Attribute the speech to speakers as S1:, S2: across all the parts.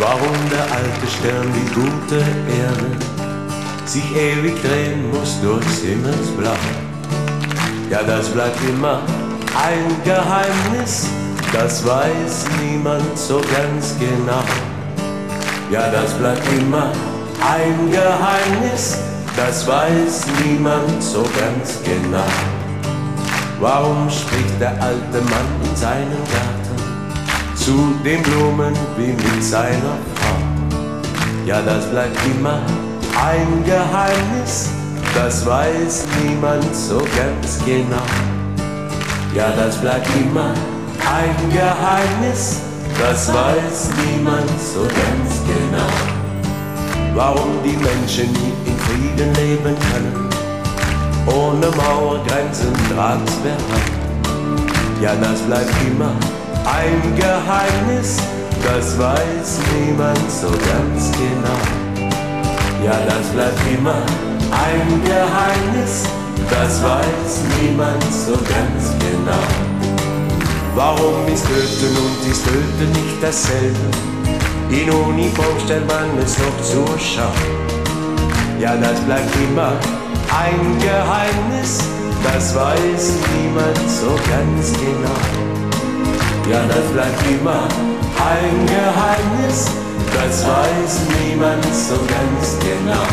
S1: Warum der alte Stern die gute Erde sich ewig drehen muss durchs Himmelsblau? Ja, das bleibt immer ein Geheimnis, das weiß niemand so ganz genau. Ja, das bleibt immer ein Geheimnis, das weiß niemand so ganz genau. Warum spricht der alte Mann in seinem Garten zu den Blumen wie mit seiner Frau? Ja, das bleibt immer ein Geheimnis, das weiß niemand so ganz genau. Ja, das bleibt immer ein Geheimnis, das weiß niemand so ganz genau. Warum die Menschen nie in Frieden leben können, ohne Mauergrenzen, Drahtsperren. Ja, das bleibt immer ein Geheimnis, das weiß niemand so ganz genau. Ja, das bleibt immer ein Geheimnis, das weiß niemand so ganz genau. Warum ist Töten und ist Töten nicht dasselbe? In Uniform stellt man es noch zur Schau. Ja, das bleibt immer ein Geheimnis, das weiß niemand so ganz genau. Ja, das bleibt immer ein Geheimnis, das weiß niemand so ganz genau.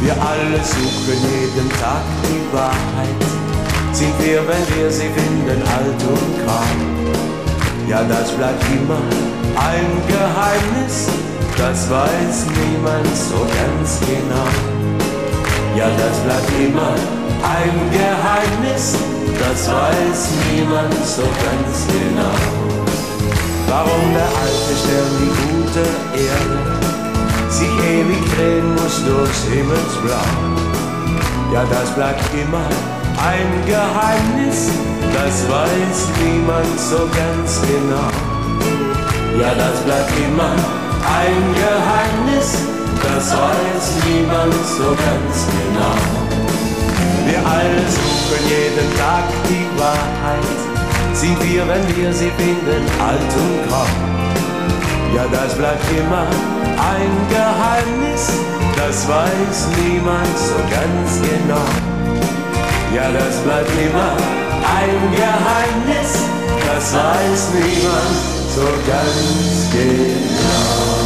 S1: Wir alle suchen jeden Tag die Wahrheit, sind wir, wenn wir sie finden, alt und grau. Ja, das bleibt immer ein Geheimnis, das weiß niemand so ganz genau. Ja, das bleibt immer ein Geheimnis, das weiß niemand so ganz genau. Warum der alte Stern die gute Erde sich ewig drehen muss durchs Himmelsblau? Ja, das bleibt immer ein Geheimnis, das weiß niemand so ganz genau. Ja, das bleibt immer ein Geheimnis, das weiß niemand so ganz genau. Wir alle suchen jeden Tag die Wahrheit, sind wir, wenn wir sie finden, alt und grau. Ja, das bleibt immer ein Geheimnis, das weiß niemand so ganz genau. Ja, das bleibt immer ein Geheimnis, das weiß niemand so ganz genau.